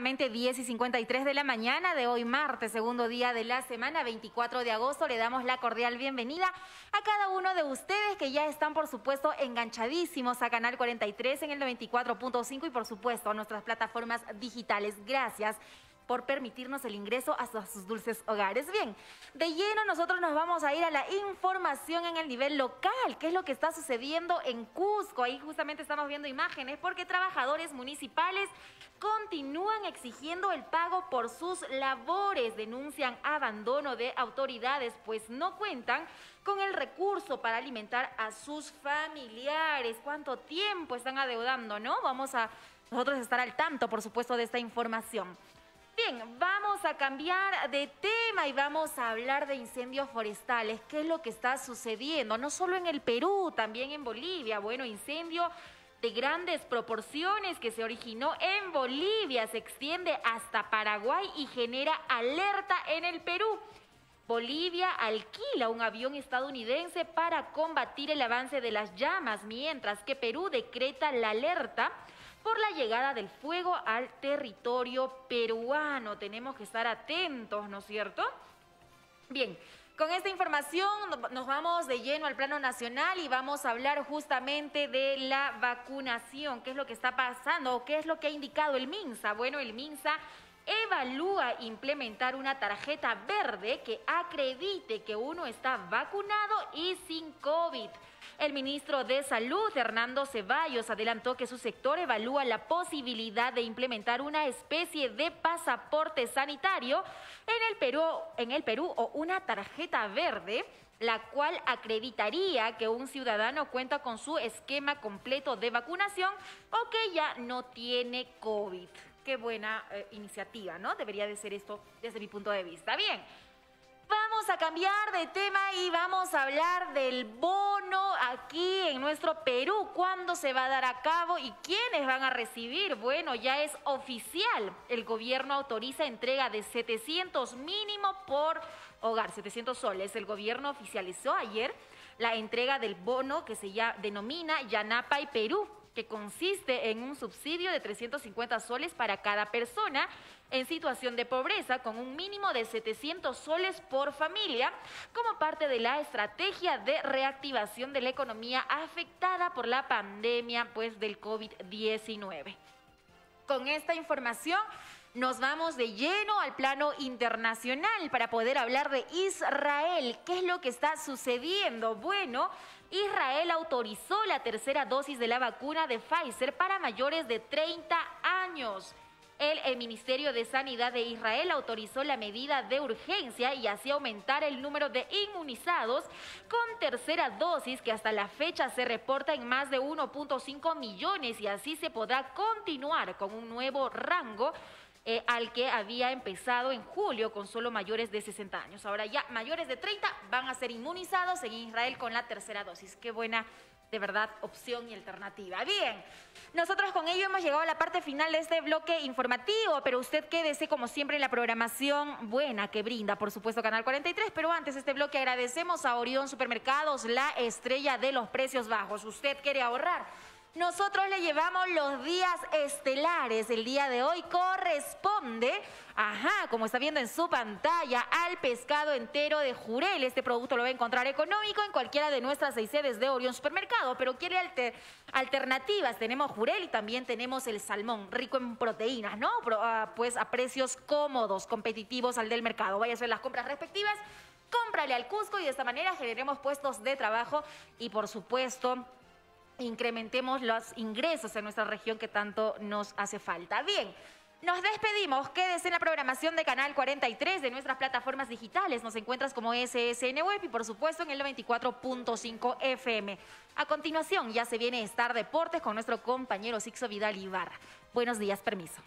10 y 53 de la mañana de hoy martes, segundo día de la semana, 24 de agosto. Le damos la cordial bienvenida a cada uno de ustedes que ya están, por supuesto, enganchadísimos a Canal 43 en el 94.5 y, por supuesto, a nuestras plataformas digitales. Gracias por permitirnos el ingreso a sus dulces hogares. Bien, de lleno nosotros nos vamos a ir a la información en el nivel local, qué es lo que está sucediendo en Cusco. Ahí justamente estamos viendo imágenes porque trabajadores municipales continúan exigiendo el pago por sus labores, denuncian abandono de autoridades, pues no cuentan con el recurso para alimentar a sus familiares. ¿Cuánto tiempo están adeudando, no? Vamos a nosotros estar al tanto, por supuesto, de esta información. Bien, vamos a cambiar de tema y vamos a hablar de incendios forestales. ¿Qué es lo que está sucediendo? No solo en el Perú, también en Bolivia. Bueno, incendio de grandes proporciones que se originó en Bolivia, se extiende hasta Paraguay y genera alerta en el Perú. Bolivia alquila un avión estadounidense para combatir el avance de las llamas, mientras que Perú decreta la alerta por la llegada del fuego al territorio peruano. Tenemos que estar atentos, ¿no es cierto? Bien, con esta información nos vamos de lleno al plano nacional y vamos a hablar justamente de la vacunación, qué es lo que está pasando, qué es lo que ha indicado el MINSA. Bueno, el MINSA evalúa implementar una tarjeta verde que acredite que uno está vacunado y sin COVID. El ministro de Salud, Hernando Ceballos, adelantó que su sector evalúa la posibilidad de implementar una especie de pasaporte sanitario en el Perú, en el Perú o una tarjeta verde la cual acreditaría que un ciudadano cuenta con su esquema completo de vacunación o que ya no tiene COVID. Qué buena eh, iniciativa, ¿no? Debería de ser esto desde mi punto de vista. Bien. Vamos a cambiar de tema y vamos a hablar del bono aquí en nuestro Perú. ¿Cuándo se va a dar a cabo y quiénes van a recibir? Bueno, ya es oficial. El gobierno autoriza entrega de 700 mínimo por hogar, 700 soles. El gobierno oficializó ayer la entrega del bono que se ya denomina Yanapa y Perú que consiste en un subsidio de 350 soles para cada persona en situación de pobreza, con un mínimo de 700 soles por familia, como parte de la estrategia de reactivación de la economía afectada por la pandemia pues, del COVID-19. Con esta información nos vamos de lleno al plano internacional para poder hablar de Israel. ¿Qué es lo que está sucediendo? Bueno, Israel autorizó la tercera dosis de la vacuna de Pfizer para mayores de 30 años. El, Ministerio de Sanidad de Israel autorizó la medida de urgencia y así aumentar el número de inmunizados con tercera dosis que hasta la fecha se reporta en más de 1.5 millones y así se podrá continuar con un nuevo rango eh, al que había empezado en julio con solo mayores de 60 años. Ahora ya mayores de 30 van a ser inmunizados en Israel con la tercera dosis. Qué buena de verdad opción y alternativa. Bien, nosotros con ello hemos llegado a la parte final de este bloque informativo, pero usted quédese como siempre en la programación buena que brinda, por supuesto, Canal 43, pero antes de este bloque agradecemos a Orión Supermercados, la estrella de los precios bajos. ¿Usted quiere ahorrar? Nosotros le llevamos los días estelares. El día de hoy corresponde, ajá, como está viendo en su pantalla, al pescado entero de Jurel. Este producto lo va a encontrar económico en cualquiera de nuestras seis sedes de Orión Supermercado, pero quiere alternativas. Tenemos Jurel y también tenemos el salmón, rico en proteínas, ¿no? Ah, pues a precios cómodos, competitivos al del mercado. Vaya a hacer las compras respectivas cómprale al Cusco y de esta manera generemos puestos de trabajo y por supuesto incrementemos los ingresos en nuestra región que tanto nos hace falta. Bien. Nos despedimos. Quédese en la programación de Canal 43 de nuestras plataformas digitales. Nos encuentras como SSN Web y por supuesto en el 94.5 FM. A continuación ya se viene Star Deportes con nuestro compañero Sixo Vidal Ibarra. Buenos días, permiso.